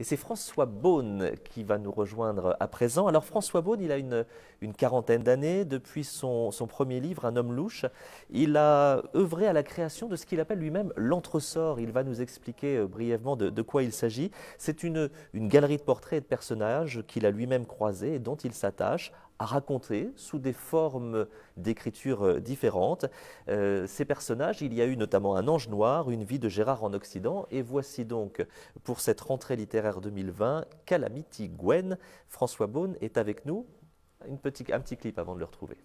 Et c'est François Beaune qui va nous rejoindre à présent. Alors François Beaune, il a une, quarantaine d'années. Depuis son, premier livre, Un homme louche, il a œuvré à la création de ce qu'il appelle lui-même l'entresort. Il va nous expliquer euh, brièvement de, quoi il s'agit. C'est une, une galerie de portraits et de personnages qu'il a lui-même croisés et dont il s'attache à raconter sous des formes d'écriture euh, différentes. Euh, ces personnages, il y a eu notamment Un ange noir, Une vie de Gérard en Occident, et voici donc pour cette rentrée littéraire 2020, Calamity Gwen. François Beaune est avec nous. Une un petit clip avant de le retrouver.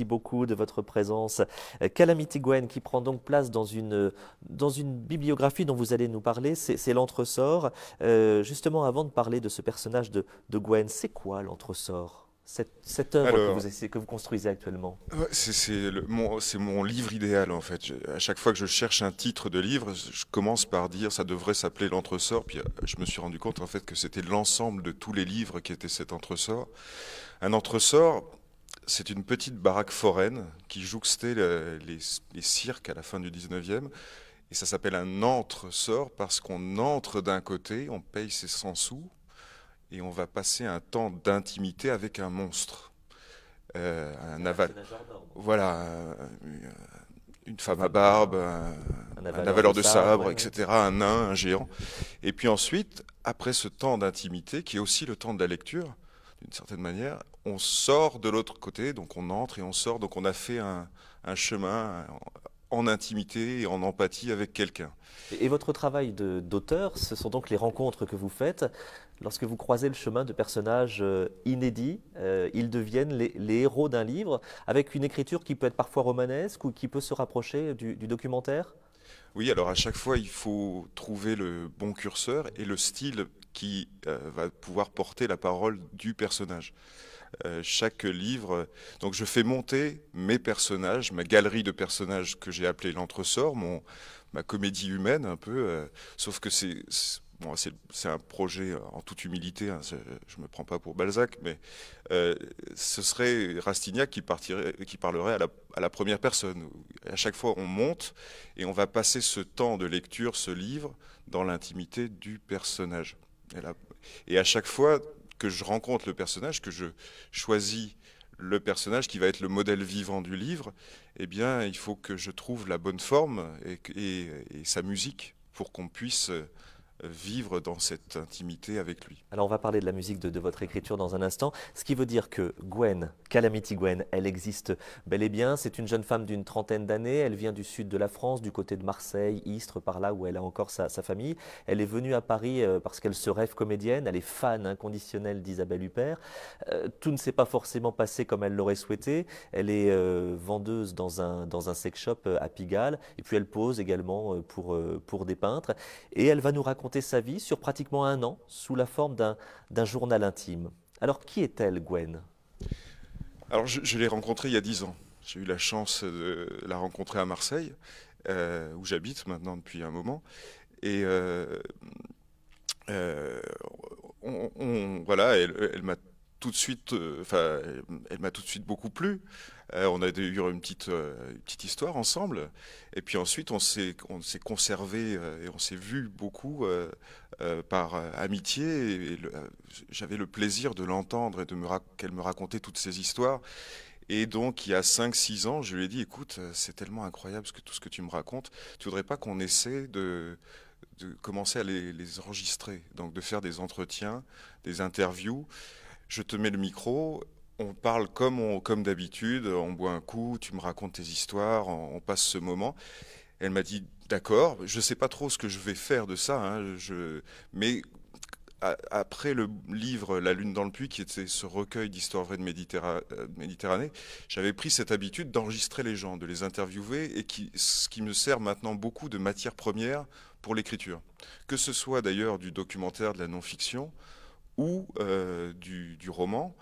Merci beaucoup de votre présence. Calamity Gwen qui prend donc place dans une, dans une bibliographie dont vous allez nous parler, c'est l'entresort. Euh, justement, avant de parler de ce personnage de, de Gwen, c'est quoi l'entresort? Cette, cette œuvre Alors, que, vous, que vous construisez actuellement? C'est mon, mon livre idéal en fait. Je, à chaque fois que je cherche un titre de livre, je commence par dire ça devrait s'appeler l'entresort. Puis euh, je me suis rendu compte en fait que c'était l'ensemble de tous les livres qui étaient cet entresort. Un entresort, c'est une petite baraque foraine qui jouxtait le, les, les, cirques à la fin du 19e. Et ça s'appelle un entre-sort parce qu'on entre d'un côté, on paye ses 100 sous, et on va passer un temps d'intimité avec un monstre. Euh, un aval... Voilà, une femme à barbe, un, un avaleur, un avaleur de, de sabre, etc., un nain, un géant. Et puis ensuite, après ce temps d'intimité, qui est aussi le temps de la lecture, d'une certaine manière, on sort de l'autre côté, donc on entre et on sort, donc on a fait un, un chemin en intimité et en empathie avec quelqu'un. Et votre travail d'auteur, ce sont donc les rencontres que vous faites. Lorsque vous croisez le chemin de personnages euh, inédits, euh, ils deviennent les, les héros d'un livre, avec une écriture qui peut être parfois romanesque ou qui peut se rapprocher du, du documentaire? Oui, alors à chaque fois, il faut trouver le bon curseur et le style qui euh, va pouvoir porter la parole du personnage. Euh, chaque livre, donc je fais monter mes personnages, ma galerie de personnages que j'ai appelé l'entresort, mon ma comédie humaine un peu, euh, sauf que c'est bon, un projet en toute humilité, hein, je me prends pas pour Balzac, mais ce serait Rastignac qui, partirait, qui parlerait à la, à la, première personne. À chaque fois, on monte et on va passer ce temps de lecture, ce livre, dans l'intimité du personnage. Et, à chaque fois que je rencontre le personnage, que je choisis le personnage qui va être le modèle vivant du livre, eh bien, il faut que je trouve la bonne forme et, sa musique pour qu'on puisse vivre dans cette intimité avec lui. Alors on va parler de la musique de, votre écriture dans un instant, ce qui veut dire que Gwen, Calamity Gwen, elle existe bel et bien, c'est une jeune femme d'une trentaine d'années, elle vient du sud de la France, du côté de Marseille, Istres, par là où elle a encore sa, sa famille, elle est venue à Paris euh, parce qu'elle se rêve comédienne, elle est fan inconditionnelle d'Isabelle Huppert, euh, tout ne s'est pas forcément passé comme elle l'aurait souhaité, elle est euh, vendeuse dans un, dans un sex shop à Pigalle, et puis elle pose également pour, pour des peintres, et elle va nous raconter sa vie sur pratiquement un an sous la forme d'un journal intime. Alors qui est-elle, Gwen? Alors je, l'ai rencontrée il y a dix ans. J'ai eu la chance de la rencontrer à Marseille, euh, où j'habite maintenant depuis un moment. Et euh, euh, on, voilà, elle, elle m'a tout de suite, enfin, euh, elle m'a tout de suite beaucoup plu. Euh, on a eu une petite, euh, une petite histoire ensemble. Et puis ensuite, on s'est, on s'est conservé et on s'est vu beaucoup par amitié. J'avais le plaisir de l'entendre et de me qu'elle me racontait toutes ces histoires. Et donc, il y a 5-6 ans, je lui ai dit, écoute, c'est tellement incroyable ce que, tout ce que tu me racontes. Tu voudrais pas qu'on essaie de, commencer à les, enregistrer, donc de faire des entretiens, des interviews. Je te mets le micro, on parle comme, comme d'habitude, on boit un coup, tu me racontes tes histoires, on, passe ce moment. Elle m'a dit, d'accord, je ne sais pas trop ce que je vais faire de ça, hein, mais après le livre La Lune dans le puits, qui était ce recueil d'histoires vraies de Méditerranée, Méditerranée j'avais pris cette habitude d'enregistrer les gens, de les interviewer, et ce qui me sert maintenant beaucoup de matière première pour l'écriture. Que ce soit d'ailleurs du documentaire, de la non-fiction, ou euh, du, roman,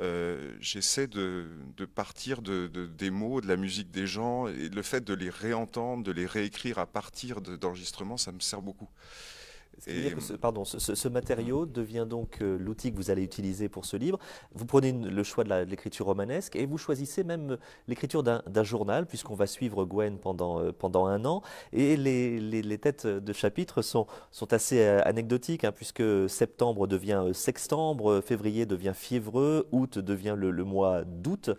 euh, j'essaie de, partir de, de, des mots, de la musique des gens, et le fait de les réentendre, de les réécrire à partir d'enregistrements, ça me sert beaucoup. Ce, pardon, ce, matériau devient donc euh, l'outil que vous allez utiliser pour ce livre. Vous prenez le choix de l'écriture romanesque et vous choisissez même l'écriture d'un journal, puisqu'on va suivre Gwen pendant, euh, pendant un an. Et les, les, têtes de chapitres sont, sont assez euh, anecdotiques, hein, puisque septembre devient sextembre, février devient fiévreux, août devient le, le mois d'août,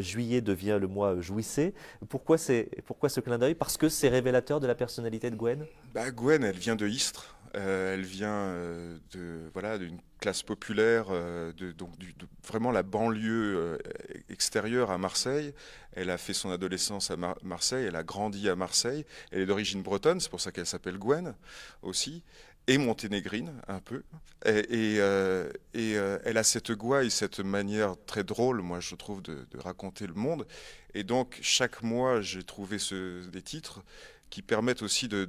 juillet devient le mois jouissé. Pourquoi, pourquoi ce clin d'œil? Parce que c'est révélateur de la personnalité de Gwen? Bah, Gwen, elle vient de Istres. Euh, elle vient euh, de voilà d'une classe populaire, euh, de, donc vraiment la banlieue extérieure à Marseille. Elle a fait son adolescence à Marseille, elle a grandi à Marseille. Elle est d'origine bretonne, c'est pour ça qu'elle s'appelle Gwen aussi et monténégrine un peu. Et, elle a cette gouaille, cette manière très drôle, moi je trouve, de, raconter le monde. Et donc chaque mois, j'ai trouvé des titres qui permettent aussi de,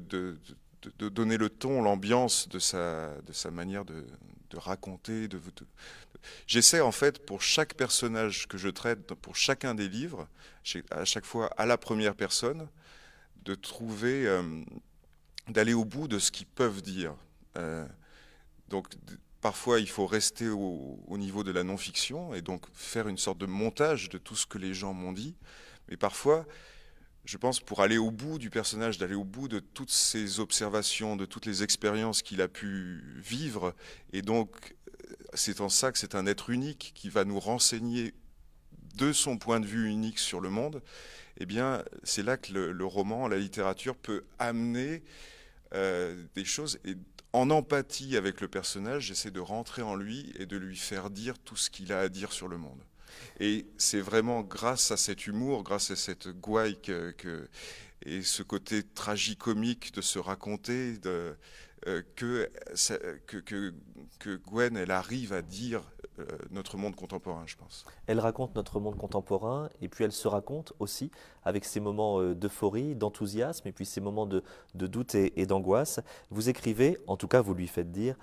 donner le ton, l'ambiance de sa, de sa manière de, raconter. De, J'essaie en fait pour chaque personnage que je traite, pour chacun des livres, à chaque fois à la première personne, de trouver, euh, d'aller au bout de ce qu'ils peuvent dire. Euh, donc parfois il faut rester au, au niveau de la non-fiction et donc faire une sorte de montage de tout ce que les gens m'ont dit. Mais parfois, je pense, pour aller au bout du personnage, d'aller au bout de toutes ses observations, de toutes les expériences qu'il a pu vivre. Et donc, euh, c'est en ça que c'est un être unique qui va nous renseigner de son point de vue unique sur le monde. Eh bien, c'est là que le, roman, la littérature peut amener euh, des choses. Et en empathie avec le personnage, j'essaie de rentrer en lui et de lui faire dire tout ce qu'il a à dire sur le monde. Et c'est vraiment grâce à cet humour, grâce à cette gouaille et ce côté tragicomique de se raconter, euh, que, Gwen, elle arrive à dire euh, notre monde contemporain, je pense. Elle raconte notre monde contemporain, et puis elle se raconte aussi avec ses moments euh, d'euphorie, d'enthousiasme, et puis ses moments de doute et d'angoisse. Vous écrivez, en tout cas vous lui faites dire,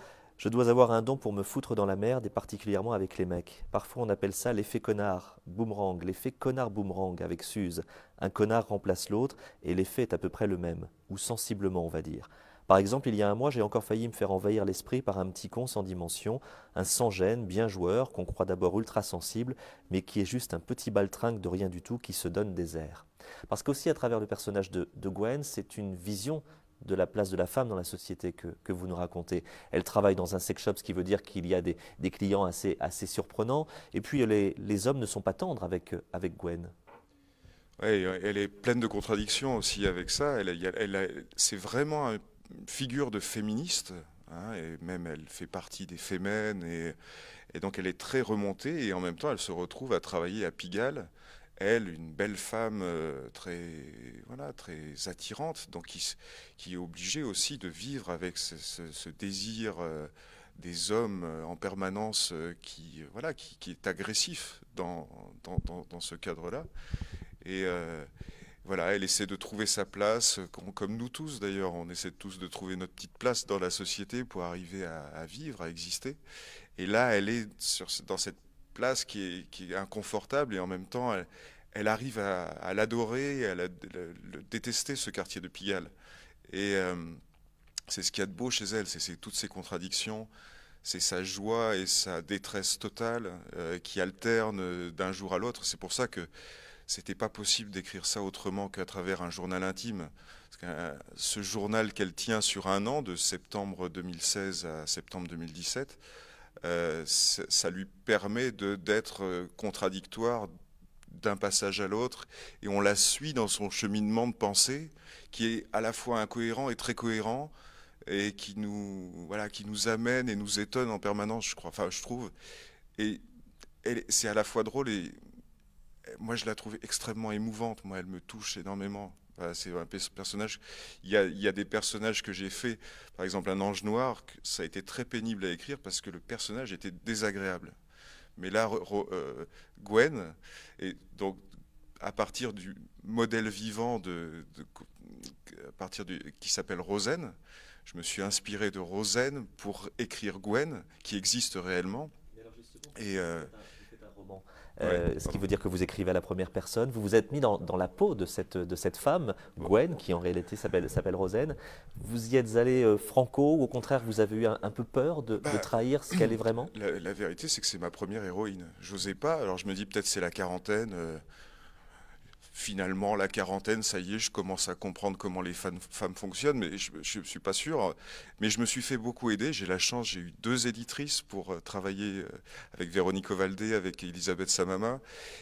je dois avoir un don pour me foutre dans la merde et particulièrement avec les mecs. Parfois on appelle ça l'effet connard, boomerang, l'effet connard boomerang avec Suze. Un connard remplace l'autre et l'effet est à peu près le même, ou sensiblement on va dire. Par exemple, il y a un mois, j'ai encore failli me faire envahir l'esprit par un petit con sans dimension, un sans-gêne, bien joueur, qu'on croit d'abord ultra sensible, mais qui est juste un petit baltringue de rien du tout qui se donne des airs. Parce qu'aussi, à travers le personnage de, de Gwen, c'est une vision de la place de la femme dans la société que, vous nous racontez. Elle travaille dans un sex shop, ce qui veut dire qu'il y a des, clients assez, assez surprenants. Et puis les, hommes ne sont pas tendres avec, avec Gwen. Oui, elle est pleine de contradictions aussi avec ça. Elle, c'est vraiment une figure de féministe. Hein, et même elle fait partie des Fémènes. Et, et, donc elle est très remontée. Et en même temps, elle se retrouve à travailler à Pigalle elle, une belle femme euh, très, voilà, très attirante, donc qui, est obligée aussi de vivre avec ce, désir euh, des hommes euh, en permanence qui, voilà, qui, est agressif dans, dans, ce cadre-là. Et voilà, elle essaie de trouver sa place, comme, nous tous d'ailleurs, on essaie tous de trouver notre petite place dans la société pour arriver à, vivre, à exister. Et là, elle est dans cette place qui est, inconfortable et en même temps, elle, arrive à, l'adorer, à, le détester, ce quartier de Pigalle. Et euh, c'est ce qu'il y a de beau chez elle, c'est toutes ces contradictions, c'est sa joie et sa détresse totale euh, qui alternent d'un jour à l'autre. C'est pour ça que c'était pas possible d'écrire ça autrement qu'à travers un journal intime. Euh, ce journal qu'elle tient sur un an, de septembre 2016 à septembre 2017, ça lui permet d'être contradictoire d'un passage à l'autre, et on la suit dans son cheminement de pensée, qui est à la fois incohérent et très cohérent, et qui nous, voilà, qui nous amène et nous étonne en permanence, je crois, enfin, je trouve. Et, c'est à la fois drôle et moi, je la trouve extrêmement émouvante. Moi, elle me touche énormément. C'est un personnage. Il y, a, il y, a, des personnages que j'ai fait, par exemple un ange noir, ça a été très pénible à écrire parce que le personnage était désagréable. Mais là, euh, Gwen, et donc à partir du modèle vivant de, à partir du, qui s'appelle Rosen, je me suis inspiré de Rosen pour écrire Gwen, qui existe réellement. Et, euh, Euh, ce qui veut dire que vous écrivez à la première personne. Vous vous êtes mis dans, la peau de cette, de cette femme, Gwen, qui en réalité s'appelle Rosen. Vous y êtes allé euh, franco ou au contraire vous avez eu un, peu peur de, bah, trahir ce qu'elle est vraiment? La, vérité, c'est que c'est ma première héroïne. J'osais pas. Alors je me dis peut-être c'est la quarantaine finalement, la quarantaine, ça y est, je commence à comprendre comment les femmes, fonctionnent, mais je ne suis pas sûr. Mais je me suis fait beaucoup aider. J'ai la chance, j'ai eu deux éditrices pour euh, travailler euh, avec Véronique Ovaldé, avec Elisabeth Samama.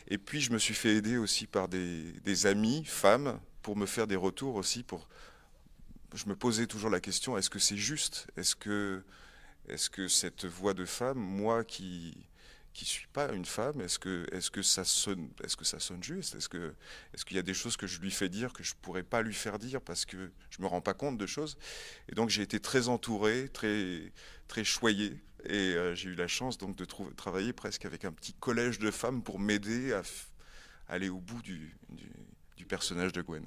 Et puis, je me suis fait aider aussi par des, des amis, femmes, pour me faire des retours aussi. Pour... Je me posais toujours la question, est-ce que c'est juste? Est-ce que, est -ce que cette voix de femme, moi qui qui suis pas une femme, est-ce que, est que, ça sonne, est que ça sonne juste? Est-ce qu'il est y a des choses que je lui fais dire que je pourrais pas lui faire dire parce que je me rends pas compte de choses? Et donc j'ai été très entouré, très, très choyé. Et euh, j'ai eu la chance donc de travailler presque avec un petit collège de femmes pour m'aider à, aller au bout du, personnage de Gwen.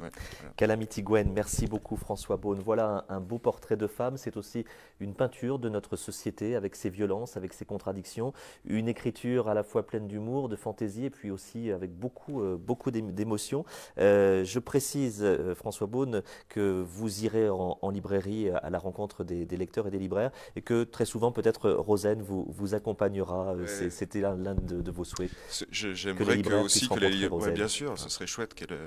Calamity Gwen, merci beaucoup François Beaune. Voilà un, beau portrait de femme, c'est aussi une peinture de notre société avec ses violences, avec ses contradictions, une écriture à la fois pleine d'humour, de fantaisie et puis aussi avec beaucoup, euh, beaucoup d'émotions. Euh, je précise, euh, François Beaune, que vous irez en, librairie à la rencontre des, lecteurs et des libraires et que très souvent peut-être Rosen vous, vous accompagnera. C'était l'un de, vos souhaits. J'aimerais que, aussi que les bien sûr, ce serait chouette qu'elle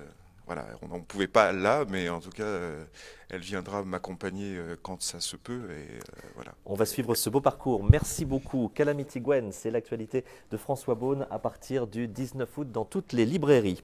voilà, on ne pouvait pas là, mais en tout cas, euh, elle viendra m'accompagner euh, quand ça se peut. Et, euh, voilà. On va suivre ce beau parcours. Merci beaucoup. Calamity Gwen, c'est l'actualité de François Beaune à partir du 19 août dans toutes les librairies.